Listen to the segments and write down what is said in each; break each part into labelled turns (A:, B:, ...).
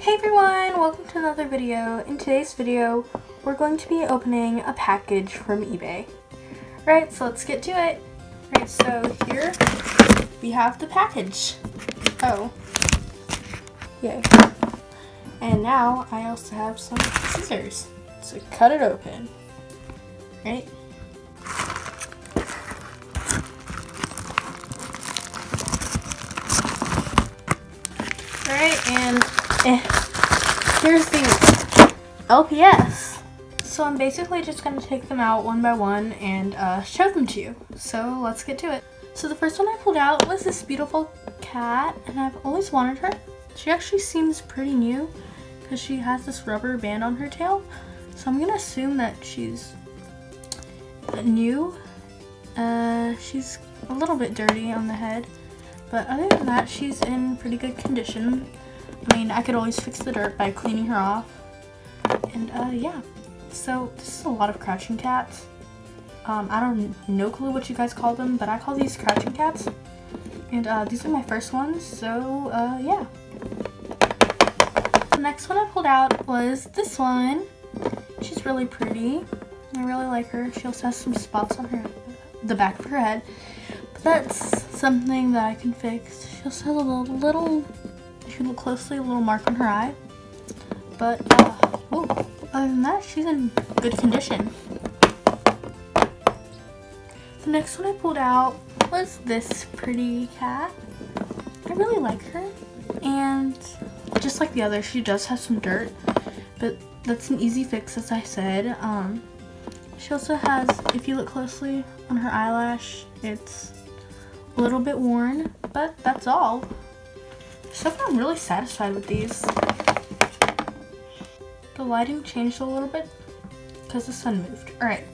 A: Hey everyone, welcome to another video. In today's video, we're going to be opening a package from eBay. Alright, so let's get to it. Alright, so here we have the package. Oh. Yay. And now I also have some scissors. So cut it open. Right? Alright, and eh, here's the LPS. So I'm basically just going to take them out one by one and uh, show them to you. So let's get to it. So the first one I pulled out was this beautiful cat, and I've always wanted her. She actually seems pretty new because she has this rubber band on her tail. So I'm going to assume that she's new. Uh, she's a little bit dirty on the head. But other than that, she's in pretty good condition. I mean, I could always fix the dirt by cleaning her off. And uh, yeah, so this is a lot of crouching cats. Um, I don't no clue what you guys call them, but I call these crouching cats. And uh, these are my first ones, so uh, yeah. The next one I pulled out was this one. She's really pretty. I really like her. She also has some spots on her, the back of her head. But that's something that I can fix. She also has a little, little if you look closely, a little mark on her eye. But, uh, oh, other than that, she's in good condition. The next one I pulled out was this pretty cat. I really like her. And just like the other, she does have some dirt. But that's an easy fix, as I said. Um, she also has, if you look closely on her eyelash, it's a little bit worn, but that's all. So far I'm really satisfied with these. The lighting changed a little bit because the sun moved. Alright,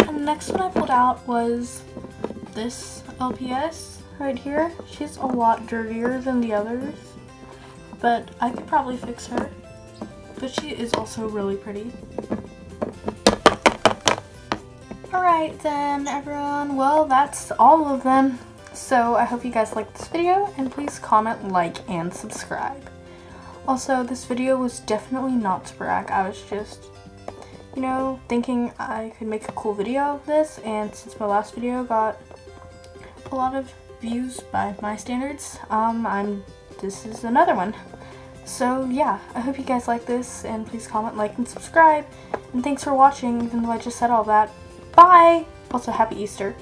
A: and the next one I pulled out was this LPS right here. She's a lot dirtier than the others, but I could probably fix her. But she is also really pretty. Alright then everyone, well that's all of them. So I hope you guys liked this video and please comment, like, and subscribe. Also, this video was definitely not to brag. I was just, you know, thinking I could make a cool video of this and since my last video got a lot of views by my standards, um, I'm, this is another one. So yeah, I hope you guys like this and please comment, like, and subscribe. And thanks for watching even though I just said all that. Bye! Also, happy Easter.